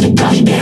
with a goddamn